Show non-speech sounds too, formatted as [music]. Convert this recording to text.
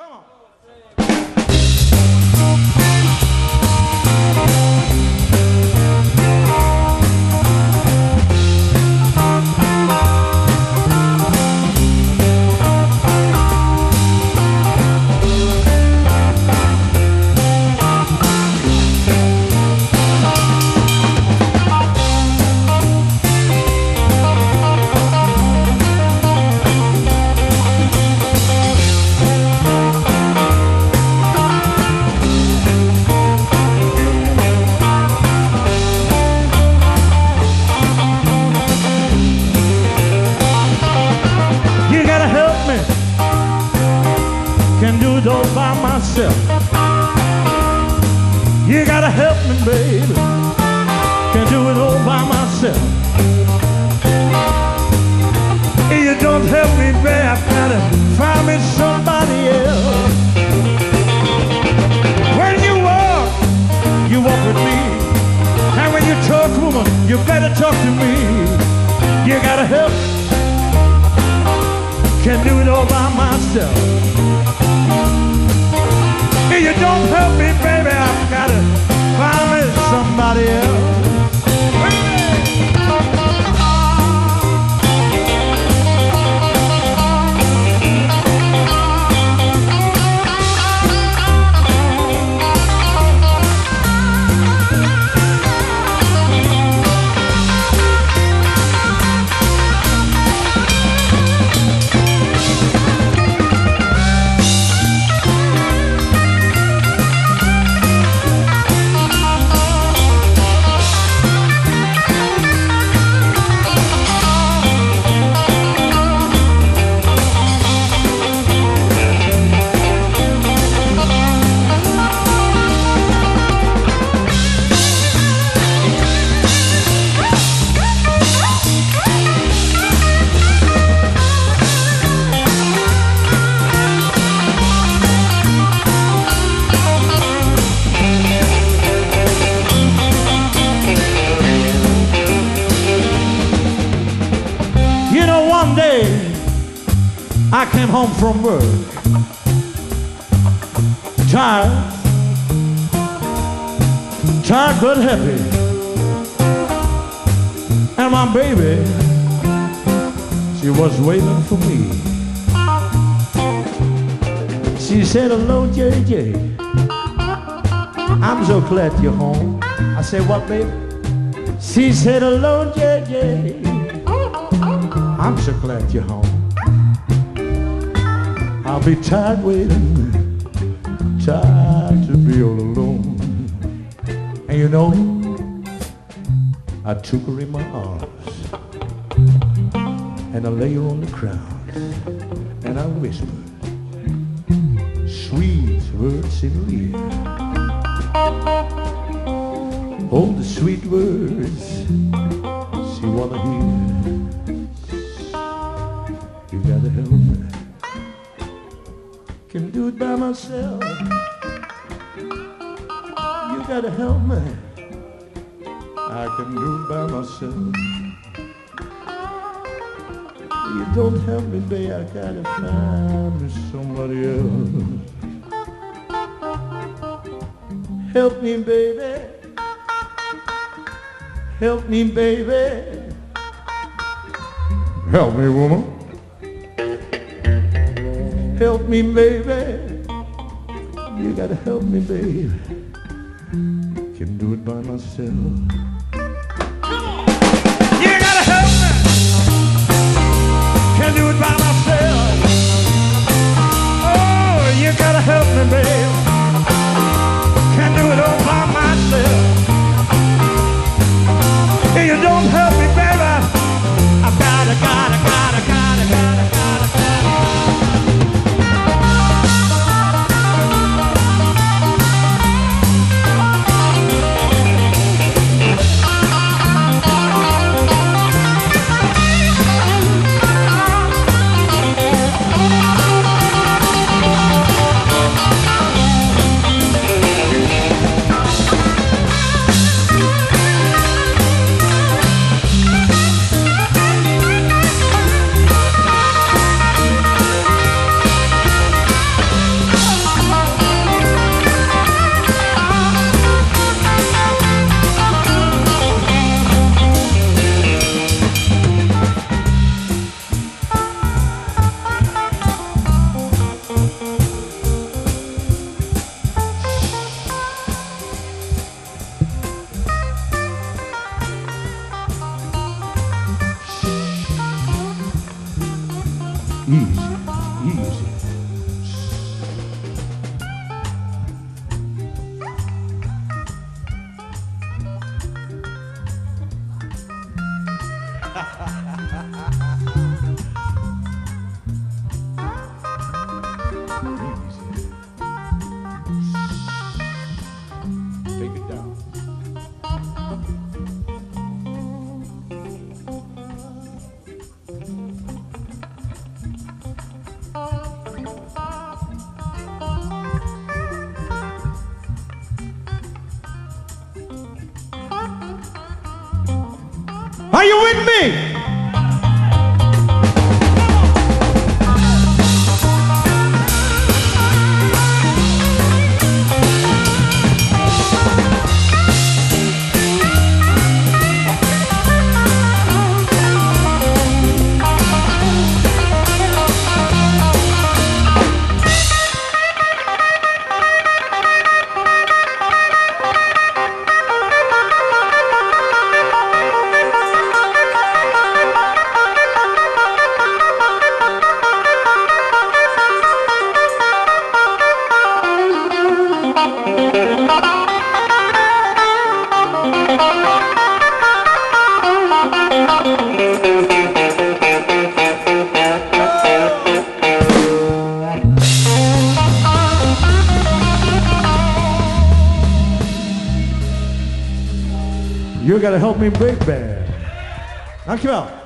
You by myself. You gotta help me, baby. Can't do it all by myself. If you don't help me, baby, I gotta find me somebody else. When you walk, you walk with me. And when you talk, woman, you better talk to me. You gotta help Can't do it all by myself. Help I came home from work, tired, tired but happy. And my baby, she was waiting for me. She said, hello, JJ. I'm so glad you're home. I said, what, baby? She said, hello, JJ. I'm so glad you're home. I'll be tired waiting, tired to be all alone. And you know, I took her in my arms and I lay her on the ground and I whispered sweet words in her ear. All the sweet words myself. You gotta help me. I can do it by myself. You don't help me, babe. I gotta find me somebody else. Help me, baby. Help me, baby. Help me, woman. Help me, baby. You gotta help me, babe. Can do it by myself. You gotta help me. Can do it by myself. Oh, you gotta help me, baby. Easy, easy. Take [laughs] Are you with me? You gotta help me break band. Dankjewel.